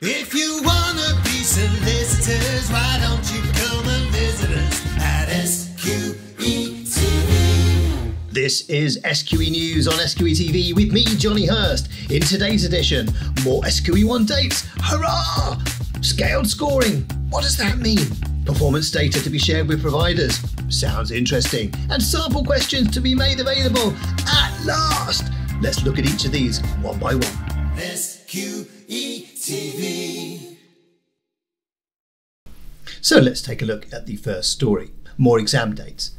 If you wanna be solicitors, why don't you come and visit us at SQE TV? This is SQE News on SQE TV with me, Jonny Hurst. In today's edition, more SQE1 dates. Hurrah! Scaled scoring. What does that mean? Performance data to be shared with providers. Sounds interesting. And sample questions to be made available at last. Let's look at each of these one by one. SQE TV. So let's take a look at the first story more exam dates.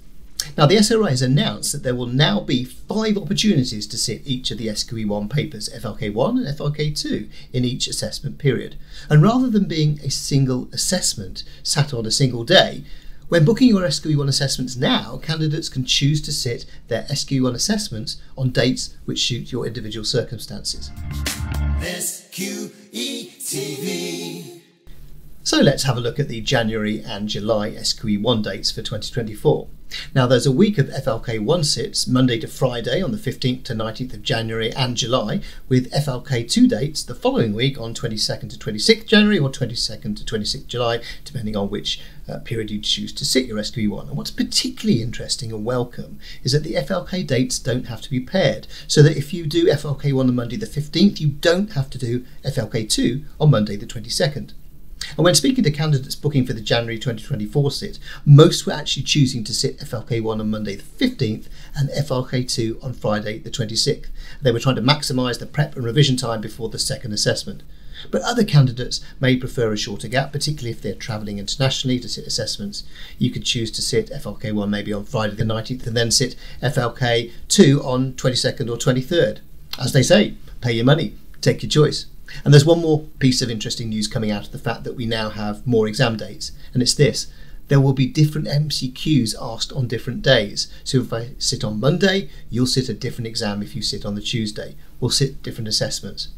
Now, the SRA has announced that there will now be five opportunities to sit each of the SQE1 papers, FLK1 and FLK2, in each assessment period. And rather than being a single assessment sat on a single day, when booking your SQE1 assessments now, candidates can choose to sit their SQE1 assessments on dates which suit your individual circumstances. SQE TV. So let's have a look at the January and July SQE1 dates for 2024. Now there's a week of FLK1 sits Monday to Friday on the 15th to 19th of January and July, with FLK2 dates the following week on 22nd to 26th January or 22nd to 26th July, depending on which uh, period you choose to sit your SQE1. And what's particularly interesting and welcome is that the FLK dates don't have to be paired, so that if you do FLK1 on Monday the 15th, you don't have to do FLK2 on Monday the 22nd. And when speaking to candidates booking for the January 2024 sit, most were actually choosing to sit FLK1 on Monday the 15th and FLK2 on Friday the 26th. They were trying to maximise the prep and revision time before the second assessment. But other candidates may prefer a shorter gap, particularly if they're travelling internationally to sit assessments. You could choose to sit FLK1 maybe on Friday the 19th and then sit FLK2 on 22nd or 23rd. As they say, pay your money, take your choice. And there's one more piece of interesting news coming out of the fact that we now have more exam dates, and it's this. There will be different MCQs asked on different days. So if I sit on Monday, you'll sit a different exam if you sit on the Tuesday. We'll sit different assessments.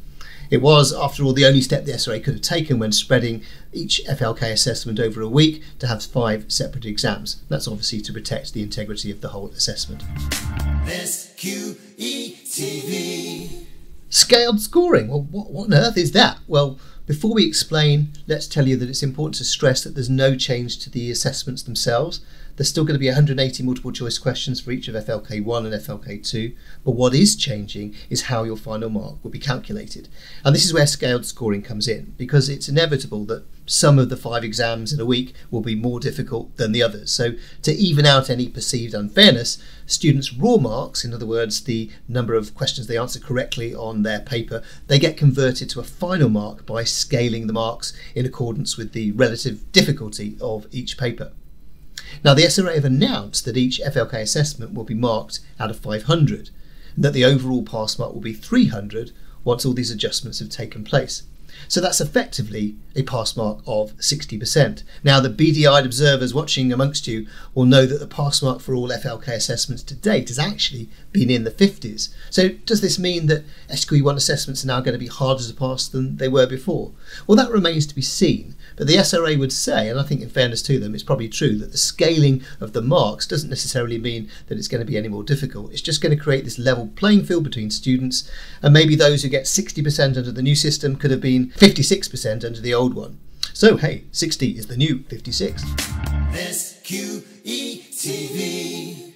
It was, after all, the only step the SRA could have taken when spreading each FLK assessment over a week to have five separate exams. That's obviously to protect the integrity of the whole assessment. SQE Scaled scoring. Well, what, what on earth is that? Well, before we explain, let's tell you that it's important to stress that there's no change to the assessments themselves. There's still going to be 180 multiple choice questions for each of FLK1 and FLK2, but what is changing is how your final mark will be calculated. And this is where scaled scoring comes in, because it's inevitable that some of the five exams in a week will be more difficult than the others. So, to even out any perceived unfairness, students' raw marks, in other words, the number of questions they answer correctly on their paper, they get converted to a final mark by scaling the marks in accordance with the relative difficulty of each paper. Now, the SRA have announced that each FLK assessment will be marked out of 500, and that the overall pass mark will be 300 once all these adjustments have taken place. So that's effectively a pass mark of 60%. Now, the beady eyed observers watching amongst you will know that the pass mark for all FLK assessments to date has actually been in the 50s. So, does this mean that SQE1 assessments are now going to be harder to pass than they were before? Well, that remains to be seen. But the SRA would say, and I think in fairness to them, it's probably true that the scaling of the marks doesn't necessarily mean that it's going to be any more difficult. It's just going to create this level playing field between students, and maybe those who get 60% under the new system could have been 56% under the old one. So, hey, 60 is the new 56. SQE TV.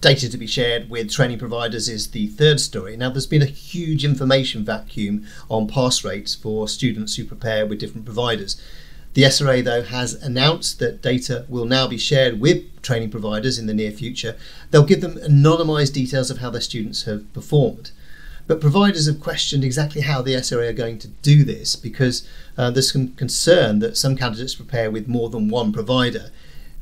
Data to be shared with training providers is the third story. Now, there's been a huge information vacuum on pass rates for students who prepare with different providers. The SRA, though, has announced that data will now be shared with training providers in the near future. They'll give them anonymised details of how their students have performed. But providers have questioned exactly how the SRA are going to do this because uh, there's some concern that some candidates prepare with more than one provider.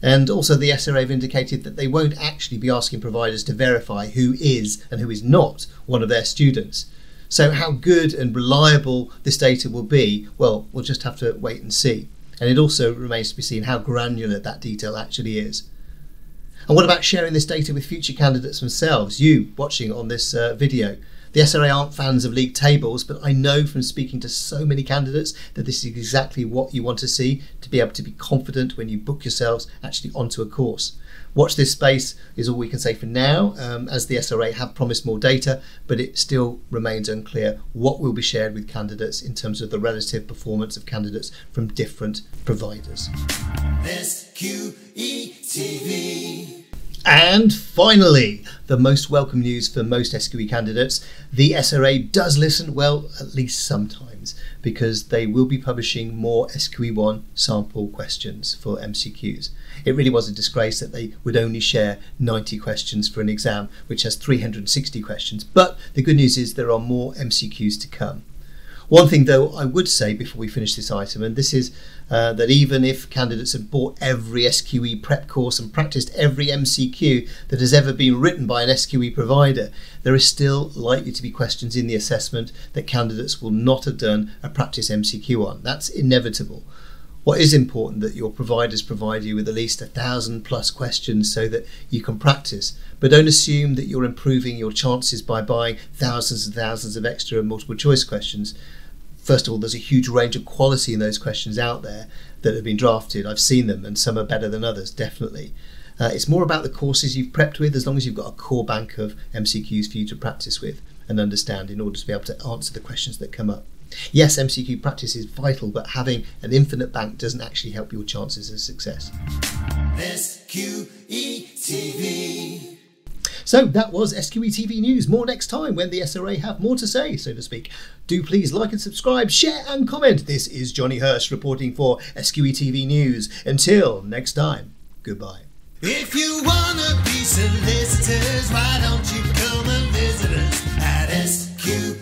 And also, the SRA have indicated that they won't actually be asking providers to verify who is and who is not one of their students. So, how good and reliable this data will be, well, we'll just have to wait and see. And it also remains to be seen how granular that detail actually is. And what about sharing this data with future candidates themselves, you watching on this uh, video? The SRA aren't fans of league tables, but I know from speaking to so many candidates that this is exactly what you want to see to be able to be confident when you book yourselves actually onto a course. Watch this space is all we can say for now, um, as the SRA have promised more data, but it still remains unclear what will be shared with candidates in terms of the relative performance of candidates from different providers. SQE And finally, the most welcome news for most SQE candidates the SRA does listen, well, at least sometimes, because they will be publishing more SQE1 sample questions for MCQs. It really was a disgrace that they would only share 90 questions for an exam, which has 360 questions. But the good news is there are more MCQs to come. One thing, though, I would say before we finish this item, and this is uh, that even if candidates have bought every SQE prep course and practiced every MCQ that has ever been written by an SQE provider, there is still likely to be questions in the assessment that candidates will not have done a practice MCQ on. That's inevitable. What is important that your providers provide you with at least a thousand plus questions so that you can practice. But don't assume that you're improving your chances by buying thousands and thousands of extra multiple choice questions. First of all, there's a huge range of quality in those questions out there that have been drafted. I've seen them, and some are better than others, definitely. Uh, it's more about the courses you've prepped with, as long as you've got a core bank of MCQs for you to practice with and understand in order to be able to answer the questions that come up. Yes, MCQ practice is vital, but having an infinite bank doesn't actually help your chances of success. SQE TV. So that was SQE TV News. More next time when the SRA have more to say, so to speak. Do please like and subscribe, share and comment. This is Jonny Hurst reporting for SQE TV News. Until next time, goodbye. If you wanna be solicitors, why don't you come and visit us at SQE?